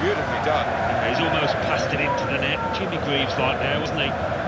Beautifully done. He's almost passed it into the net. Jimmy Greaves right there, wasn't he?